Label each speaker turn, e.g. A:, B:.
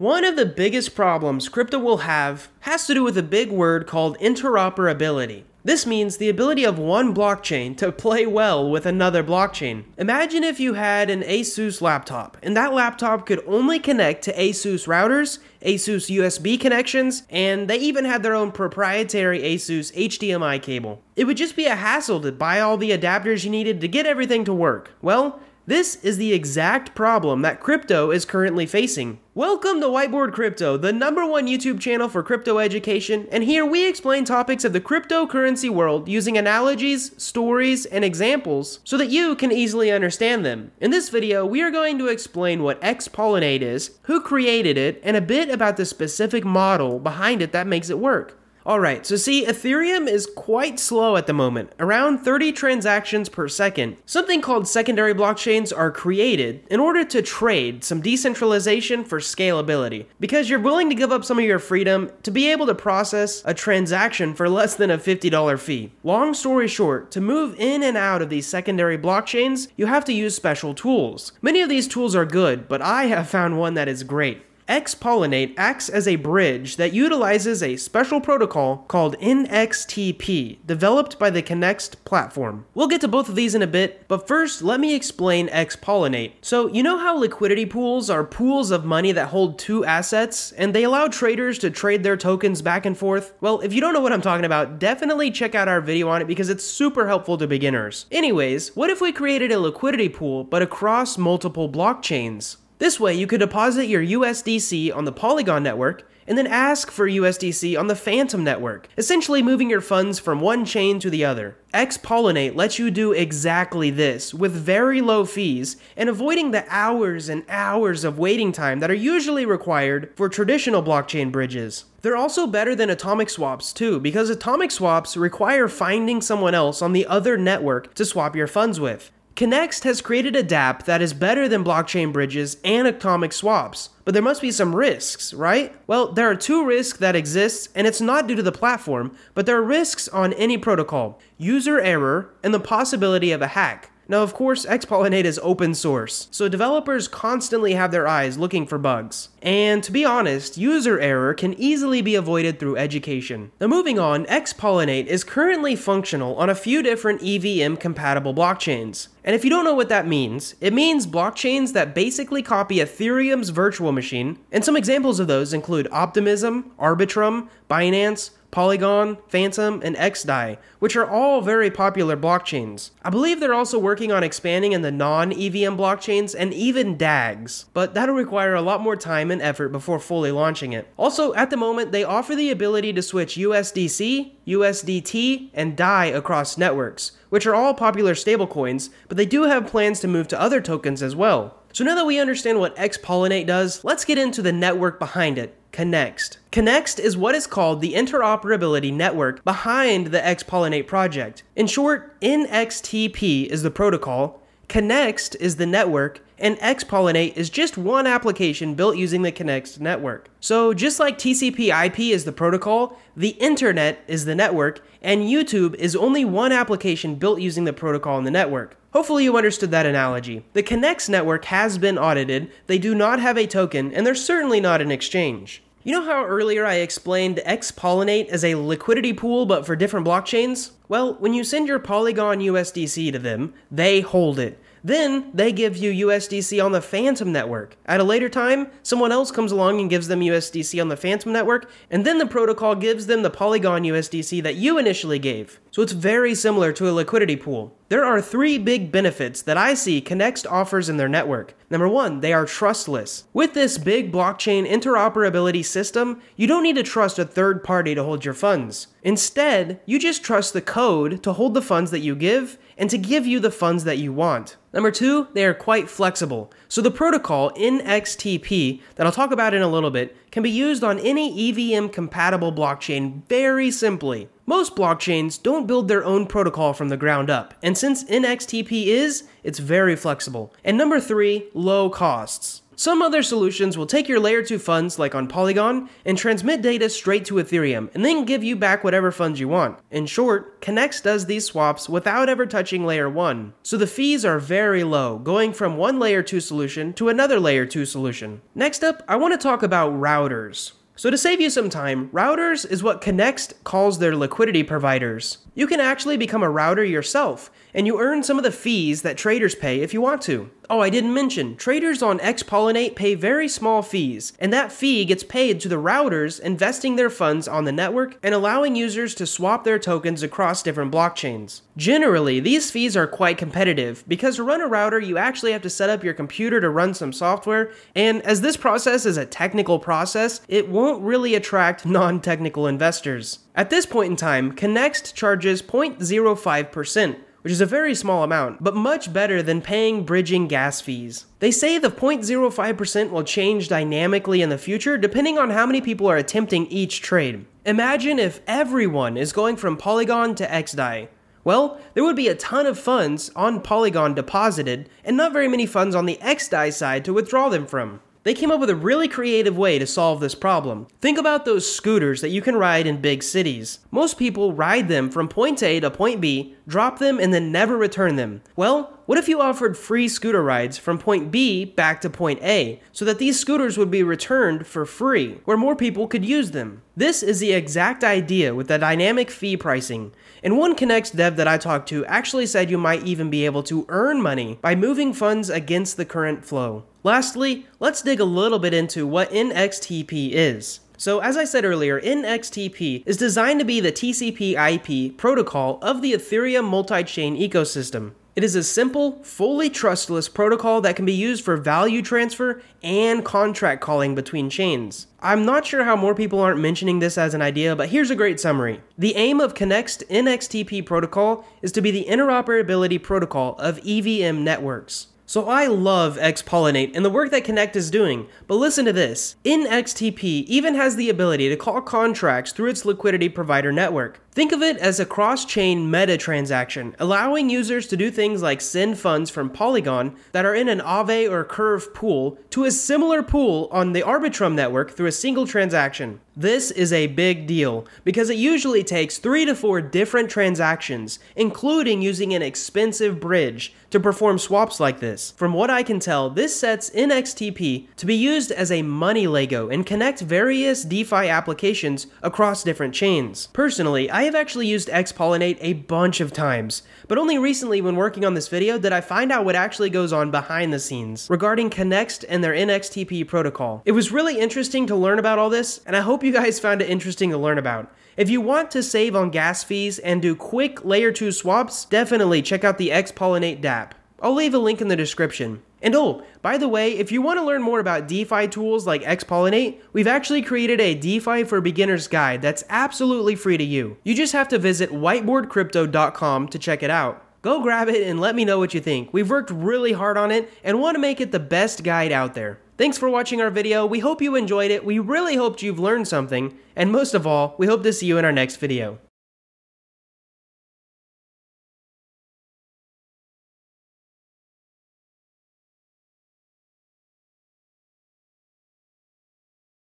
A: One of the biggest problems crypto will have has to do with a big word called interoperability. This means the ability of one blockchain to play well with another blockchain. Imagine if you had an Asus laptop, and that laptop could only connect to Asus routers, Asus USB connections, and they even had their own proprietary Asus HDMI cable. It would just be a hassle to buy all the adapters you needed to get everything to work. Well, this is the exact problem that crypto is currently facing. Welcome to Whiteboard Crypto, the number one YouTube channel for crypto education, and here we explain topics of the cryptocurrency world using analogies, stories, and examples so that you can easily understand them. In this video, we are going to explain what xPollinate is, who created it, and a bit about the specific model behind it that makes it work. Alright, so see, Ethereum is quite slow at the moment, around 30 transactions per second. Something called secondary blockchains are created in order to trade some decentralization for scalability, because you're willing to give up some of your freedom to be able to process a transaction for less than a $50 fee. Long story short, to move in and out of these secondary blockchains, you have to use special tools. Many of these tools are good, but I have found one that is great. xPollinate acts as a bridge that utilizes a special protocol called NXTP, developed by the Connext platform. We'll get to both of these in a bit, but first let me explain xPollinate. So you know how liquidity pools are pools of money that hold two assets, and they allow traders to trade their tokens back and forth? Well, if you don't know what I'm talking about, definitely check out our video on it because it's super helpful to beginners. Anyways, what if we created a liquidity pool but across multiple blockchains? This way, you could deposit your USDC on the Polygon network and then ask for USDC on the Fantom network, essentially moving your funds from one chain to the other. xPollinate lets you do exactly this with very low fees and avoiding the hours and hours of waiting time that are usually required for traditional blockchain bridges. They're also better than atomic swaps too, because atomic swaps require finding someone else on the other network to swap your funds with. Connext has created a dApp that is better than blockchain bridges and atomic swaps, but there must be some risks, right? Well, there are two risks that exist, and it's not due to the platform, but there are risks on any protocol user error and the possibility of a hack. Now, of course, xPollinate is open source, so developers constantly have their eyes looking for bugs. And to be honest, user error can easily be avoided through education. Now moving on, xPollinate is currently functional on a few different EVM compatible blockchains. And if you don't know what that means, it means blockchains that basically copy Ethereum's virtual machine, and some examples of those include Optimism, Arbitrum, Binance, Polygon, Fantom, and XDAI, which are all very popular blockchains. I believe they're also working on expanding in the non-EVM blockchains and even DAGs, but that'll require a lot more time and effort before fully launching it. Also, at the moment, they offer the ability to switch USDC, USDT, and DAI across networks, which are all popular stablecoins, but they do have plans to move to other tokens as well. So now that we understand what xPollinate does, let's get into the network behind it, Connext. Connext is what is called the interoperability network behind the xPollinate project. In short, NXTP is the protocol, Connext is the network, and xPollinate is just one application built using the Connext network. So just like TCP IP is the protocol, the internet is the network, and YouTube is only one application built using the protocol in the network. Hopefully you understood that analogy. The Connext network has been audited, they do not have a token, and they're certainly not an exchange. You know how earlier I explained xPollinate as a liquidity pool but for different blockchains? Well, when you send your Polygon USDC to them, they hold it. Then they give you USDC on the Fantom network. At a later time, someone else comes along and gives them USDC on the Fantom network, and then the protocol gives them the Polygon USDC that you initially gave. So it's very similar to a liquidity pool. There are three big benefits that I see Connext offers in their network. Number one, they are trustless. With this big blockchain interoperability system, you don't need to trust a third party to hold your funds. Instead, you just trust the code to hold the funds that you give and to give you the funds that you want. Number two, they are quite flexible. So the protocol NXTP that I'll talk about in a little bit can be used on any EVM compatible blockchain very simply. Most blockchains don't build their own protocol from the ground up, and since NXTP is, it's very flexible. And number three, low costs. Some other solutions will take your layer 2 funds like on Polygon and transmit data straight to Ethereum and then give you back whatever funds you want. In short, Connext does these swaps without ever touching layer 1. So the fees are very low, going from one layer 2 solution to another layer 2 solution. Next up, I want to talk about routers. So to save you some time, routers is what Connext calls their liquidity providers. You can actually become a router yourself, and you earn some of the fees that traders pay if you want to. Oh, I didn't mention, traders on xPollinate pay very small fees, and that fee gets paid to the routers investing their funds on the network and allowing users to swap their tokens across different blockchains. Generally, these fees are quite competitive because to run a router, you actually have to set up your computer to run some software, and as this process is a technical process, it won't really attract non technical investors. At this point in time, Connext charges 0.05%, which is a very small amount, but much better than paying bridging gas fees. They say the 0.05% will change dynamically in the future depending on how many people are attempting each trade. Imagine if everyone is going from Polygon to XDAI. Well, there would be a ton of funds on Polygon deposited, and not very many funds on the XDAI side to withdraw them from. They came up with a really creative way to solve this problem. Think about those scooters that you can ride in big cities. Most people ride them from point A to point B, drop them, and then never return them. Well, what if you offered free scooter rides from point B back to point A, so that these scooters would be returned for free, where more people could use them? This is the exact idea with the dynamic fee pricing. And one Connext dev that I talked to actually said you might even be able to earn money by moving funds against the current flow. Lastly, let's dig a little bit into what NXTP is. So as I said earlier, NXTP is designed to be the TCP IP protocol of the Ethereum multi-chain ecosystem. It is a simple, fully trustless protocol that can be used for value transfer and contract calling between chains. I'm not sure how more people aren't mentioning this as an idea, but here's a great summary. The aim of Connext's NXTP protocol is to be the interoperability protocol of EVM networks. So I love xPollinate and the work that Connext is doing, but listen to this. NXTP even has the ability to call contracts through its liquidity provider network. Think of it as a cross-chain meta transaction, allowing users to do things like send funds from Polygon that are in an Aave or Curve pool to a similar pool on the Arbitrum network through a single transaction. This is a big deal because it usually takes three to four different transactions, including using an expensive bridge, to perform swaps like this. From what I can tell, this sets NXTP to be used as a money Lego and connect various DeFi applications across different chains. Personally, I have actually used xPollinate a bunch of times, but only recently when working on this video did I find out what actually goes on behind the scenes regarding Connext and their NXTP protocol. It was really interesting to learn about all this, and I hope you guys found it interesting to learn about. If you want to save on gas fees and do quick layer 2 swaps, definitely check out the xPollinate dApp. I'll leave a link in the description. And oh, by the way, if you want to learn more about DeFi tools like xPollinate, we've actually created a DeFi for Beginners guide that's absolutely free to you. You just have to visit whiteboardcrypto.com to check it out. Go grab it and let me know what you think. We've worked really hard on it and want to make it the best guide out there. Thanks for watching our video. We hope you enjoyed it. We really hoped you've learned something. And most of all, we hope to see you in our next video.